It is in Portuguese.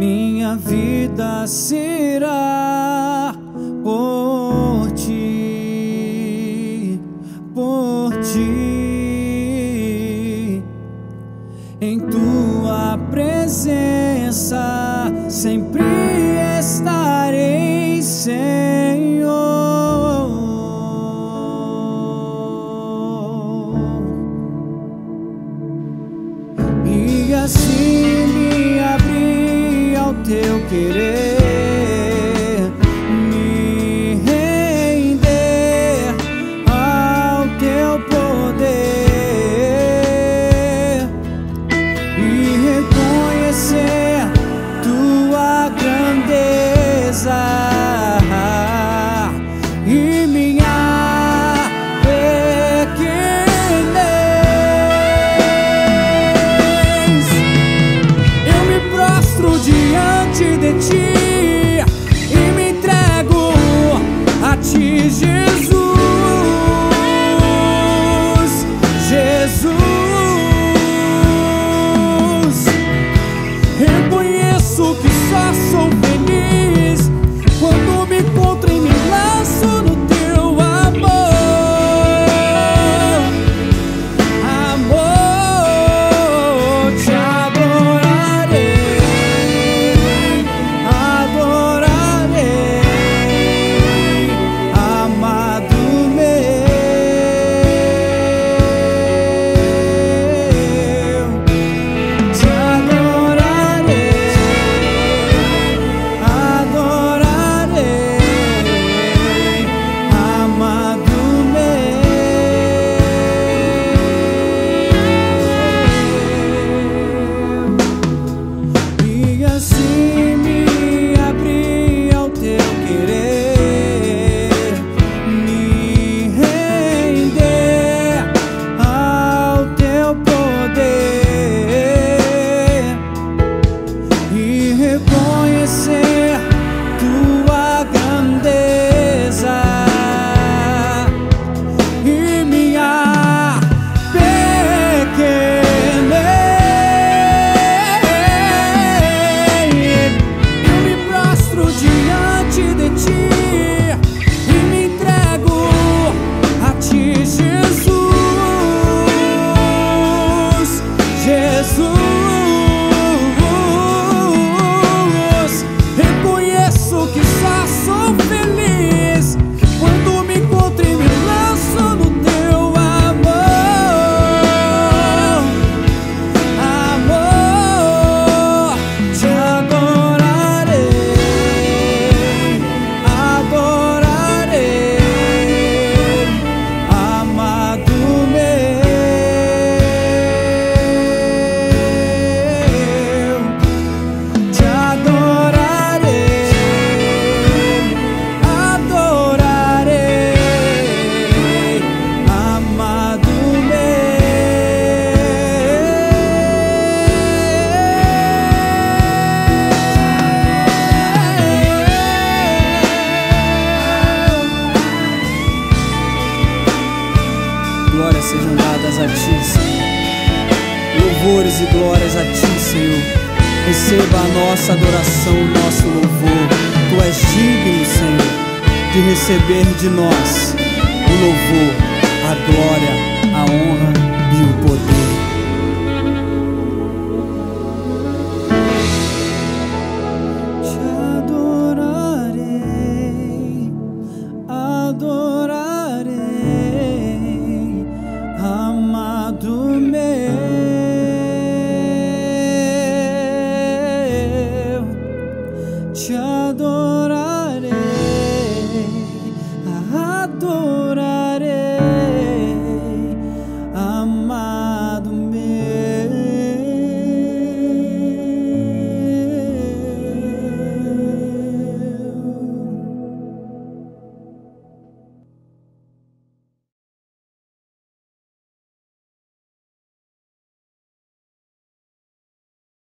minha vida será por ti, por ti, em tua presença sempre estarei, Senhor. E assim teu querer. E glórias a ti, Senhor. Receba a nossa adoração, o nosso louvor. Tu és digno, Senhor, de receber de nós o louvor, a glória, a honra e o poder. te adorar.